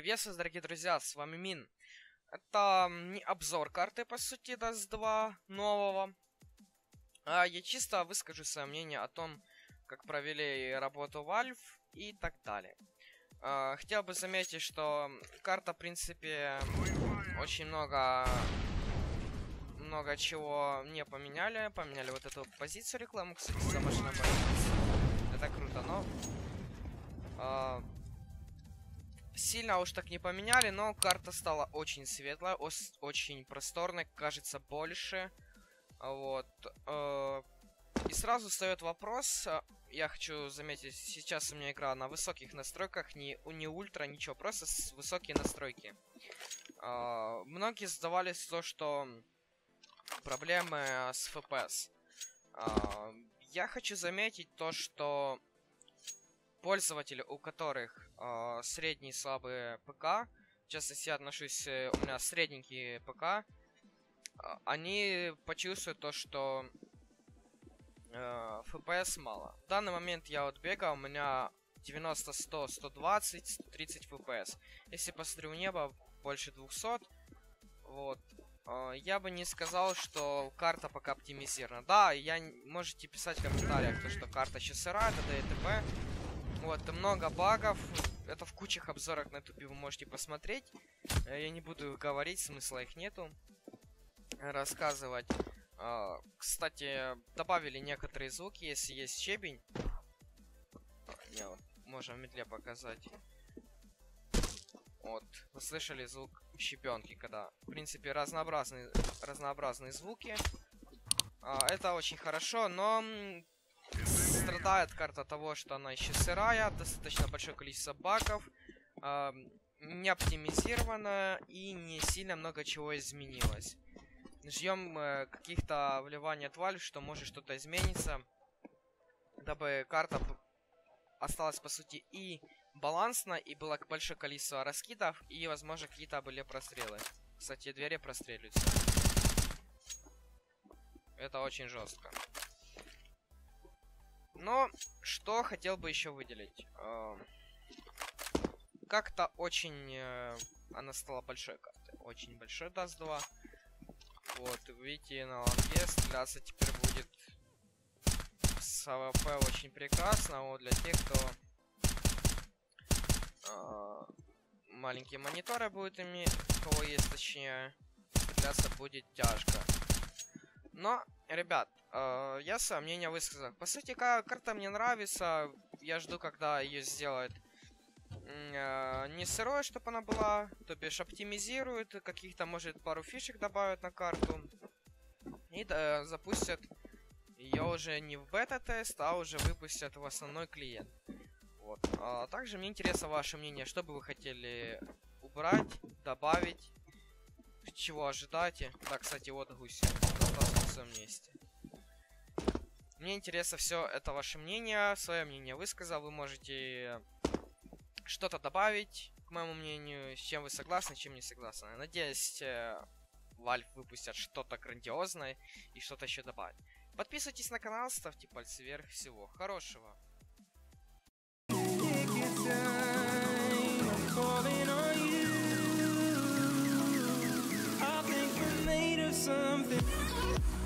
Приветствую, дорогие друзья, с вами Мин. Это не обзор карты, по сути, Dust 2 нового. А я чисто выскажу свое мнение о том, как провели работу Valve и так далее. А, хотел бы заметить, что карта, в принципе, очень много много чего не поменяли. Поменяли вот эту позицию рекламу, кстати, за машиной. Сильно уж так не поменяли, но карта стала очень светлая, очень просторной, кажется, больше. Вот. Uh, и сразу встает вопрос, я хочу заметить, сейчас у меня игра на высоких настройках, не, не ультра, ничего, просто с высокие настройки. Uh, многие задавались то, что проблемы с FPS. Я хочу заметить то, что пользователи, у которых uh, средний слабый ПК, в частности я отношусь, э, у меня средненький ПК, uh, они почувствуют то, что uh, FPS мало. В данный момент я вот бегал, у меня 90, 100, 120, 130 FPS. Если посмотрю в небо, больше 200. Вот. А, я бы не сказал, что карта пока оптимизирована. Да, я можете писать в комментариях, то, что карта еще сырая, т.д. и т.п. Вот, много багов. Это в кучах обзорах на ютубе вы можете посмотреть. Э, я не буду говорить, смысла их нету. Рассказывать. А, кстати, добавили некоторые звуки, если есть щебень. Не, вот, можем в медле показать. Вот, вы слышали звук щепенки, когда, в принципе, разнообразные, разнообразные звуки. А, это очень хорошо, но страдает карта того, что она еще сырая, достаточно большое количество багов, а, не оптимизирована и не сильно много чего изменилось. Ждем э, каких-то вливаний от Valve, что может что-то изменится, дабы карта осталась, по сути, и балансно, и было большое количество раскидов, и, возможно, какие-то были прострелы. Кстати, двери простреливаются. Это очень жестко. Но, что хотел бы еще выделить. Э, как-то очень... Э, она стала большой картой. Очень большой Dust 2. Вот, видите, на long е стреляться теперь будет с AWP очень прекрасно. Вот для тех, кто э, маленькие мониторы будут иметь, у кого есть, точнее, стреляться будет тяжко. Но, ребят, э, я мнение высказал. По сути, карта мне нравится. Я жду, когда ее сделают э, не сырой, чтобы она была, то бишь оптимизируют, каких-то, может, пару фишек добавят на карту. И э, запустят ее уже не в бета-тест, а уже выпустят в основной клиент. Вот. А также мне интересно ваше мнение, что бы вы хотели убрать, добавить, чего ожидаете. Да, кстати, вот гусь. Мне интересно все это ваше мнение, свое мнение высказал. Вы можете что-то добавить к моему мнению, с чем вы согласны, с чем не согласны. Надеюсь, э, Valve выпустят что-то грандиозное и что-то еще добавят. Подписывайтесь на канал, ставьте пальцы вверх. Всего хорошего. something